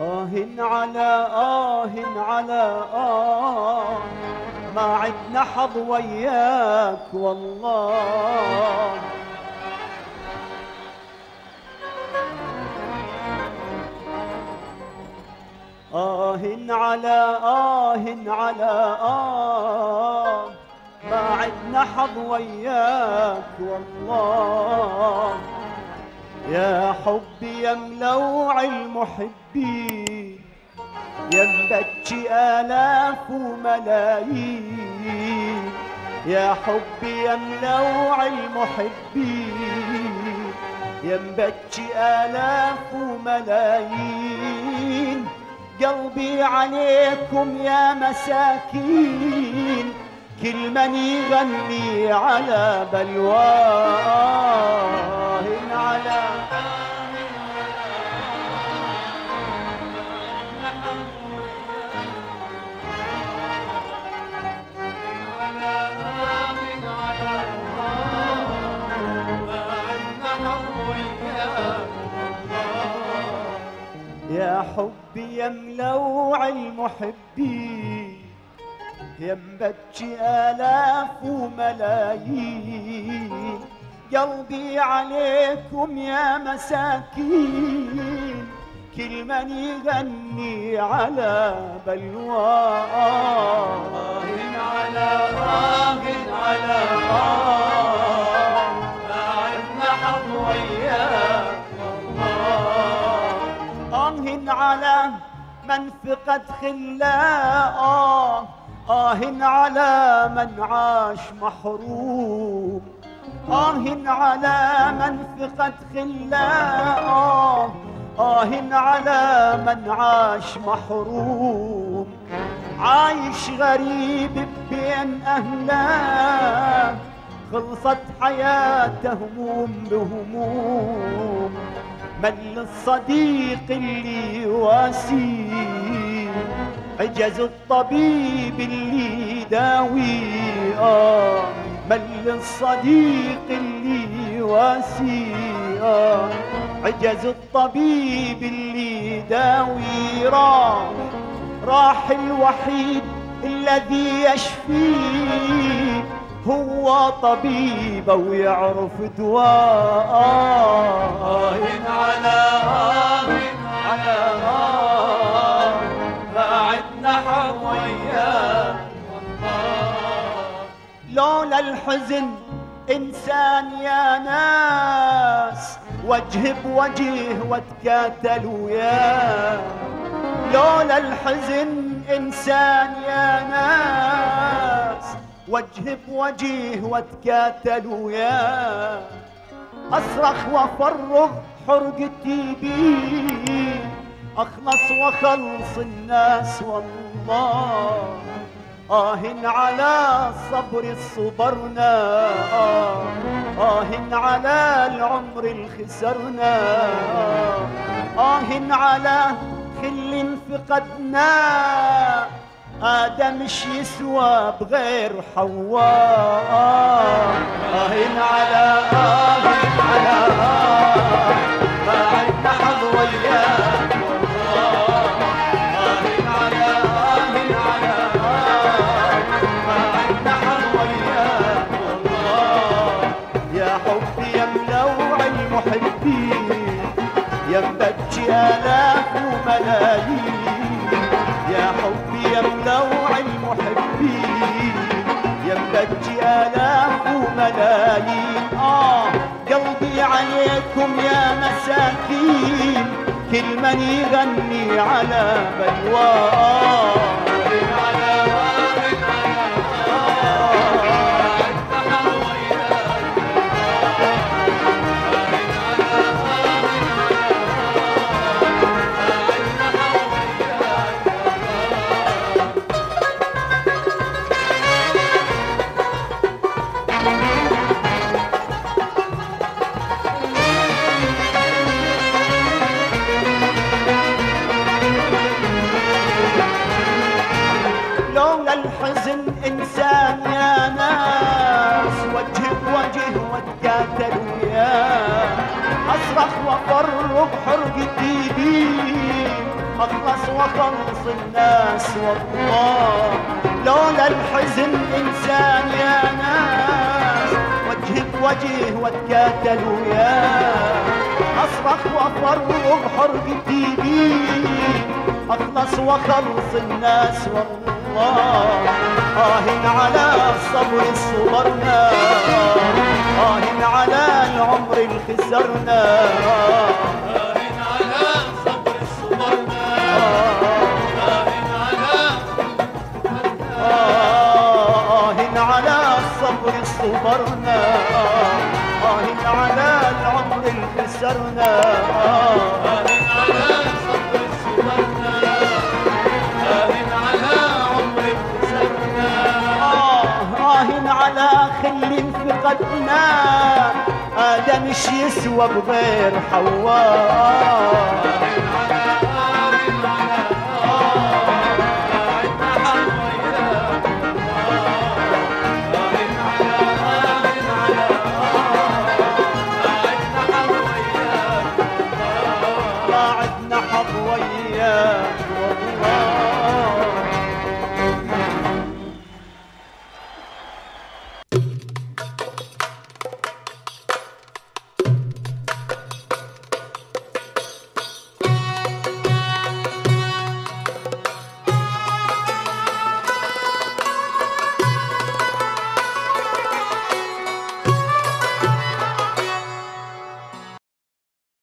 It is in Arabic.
آه على آه على آه ما عدنا حظ وياك والله. آه على آه على آه حظ وياك والله يا حبي يا ملوع المحبين يا مبكي آلاف وملايين يا حبي يا ملوع المحبين يا مبكي آلاف وملايين قلبي عليكم يا مساكين. كل من يغني على بلواه على يا حبي يا ملوع المحبين يا مبكي آلاف وملايين. قلبي عليكم يا مساكين. كل من يغني على بلواه على آه على آه حظ وياك آه على من فقد خلاه آه على من عاش محروم. آه على من فقد خلاه آه آه على من عاش محروم. عايش غريب بين أهله خلصت حياته هموم بهموم. من الصديق اللي يواسيه عجز الطبيب اللي يداوي آه من الصديق اللي يواسي آه عجز الطبيب اللي يداوي راح راح الوحيد الذي يشفيه هو طبيبه ويعرف دواء آه على آه الحزن إنسان يا ناس وجه بوجه وتكاتل وياه لولا الحزن إنسان يا ناس وجه بوجه وتكاتل وياه أصرخ وأفرغ حرقتي بيه أخلص وخلص الناس والله. آه على الصبر الصبرنا. آه, آه على العمر الخسرنا. آه, آه على خل فقدنا. آدم مش يسوى بغير حواء. آه, آه على آه على آه. يا مبكي آلاف وملايين يا حبي يا ملوع المحبين. يا مبكي آلاف وملايين آه قلبي عليكم يا مساكين. كل من يغني على بلواه الحزن إنسان يا ناس وجه بوجه واتقاتل وياه أصرخ وأفرق حرقتي بيه أخلص وأخلص الناس والله. لولا الحزن إنسان يا ناس وجه بوجه واتقاتل وياه أصرخ وأفرق حرقتي بيه أخلص وأخلص الناس والله. آه على الصبر صبرنا. آه على العمر الخسرنا راهن على صبر صبرنا. آه على الصبر صبرنا. آه على خل فقدنا آدم مش يسوى بغير حواء